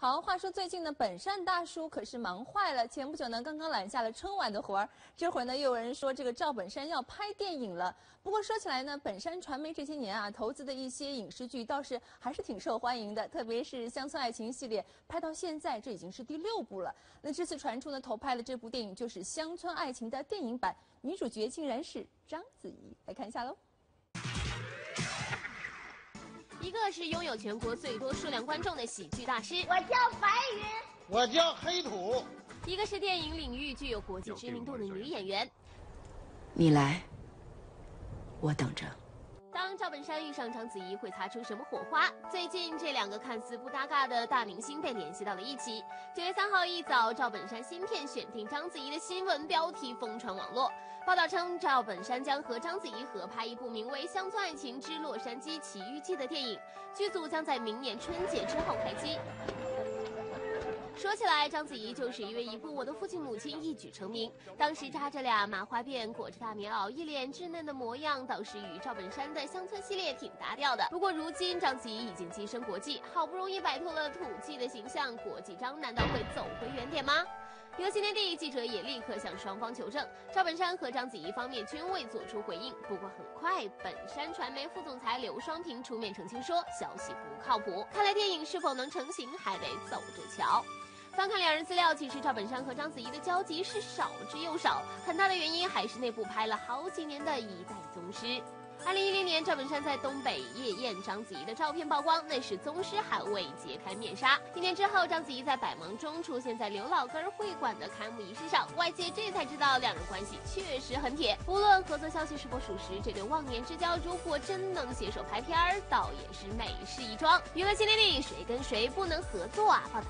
好，话说最近呢，本山大叔可是忙坏了。前不久呢，刚刚揽下了春晚的活儿，这会儿呢，又有人说这个赵本山要拍电影了。不过说起来呢，本山传媒这些年啊，投资的一些影视剧倒是还是挺受欢迎的，特别是《乡村爱情》系列，拍到现在这已经是第六部了。那这次传出呢，投拍的这部电影就是《乡村爱情》的电影版，女主角竟然是章子怡，来看一下喽。一个是拥有全国最多数量观众的喜剧大师，我叫白云，我叫黑土；一个是电影领域具有国际知名度的女演员。你来，我等着。当赵本山遇上章子怡，会擦出什么火花？最近这两个看似不搭嘎的大明星被联系到了一起。九月三号一早，赵本山新片选定章子怡的新闻标题疯传网络。报道称，赵本山将和章子怡合拍一部名为《乡村爱情之洛杉矶奇遇记》的电影，剧组将在明年春节之后开机。说起来，章子怡就是因为一部《我的父亲母亲》一举成名。当时扎着俩麻花辫，裹着大棉袄，一脸稚嫩的模样，倒是与赵本山的乡村系列挺搭调的。不过如今章子怡已经跻身国际，好不容易摆脱了土气的形象，国际章难道会走回原点吗？有新天地记者也立刻向双方求证，赵本山和章子怡方面均未做出回应。不过很快，本山传媒副总裁刘双平出面澄清说，消息不靠谱。看来电影是否能成型，还得走着瞧。翻看两人资料，其实赵本山和章子怡的交集是少之又少，很大的原因还是那部拍了好几年的《一代宗师》。二零一零年，赵本山在东北夜宴，章子怡的照片曝光，那时宗师还未揭开面纱。一年之后，章子怡在百忙中出现在刘老根会馆的开幕仪式上，外界这才知道两人关系确实很铁。无论合作消息是否属实，这对忘年之交如果真能携手拍片儿，倒也是美事一桩。娱乐新天地，谁跟谁不能合作啊？报道。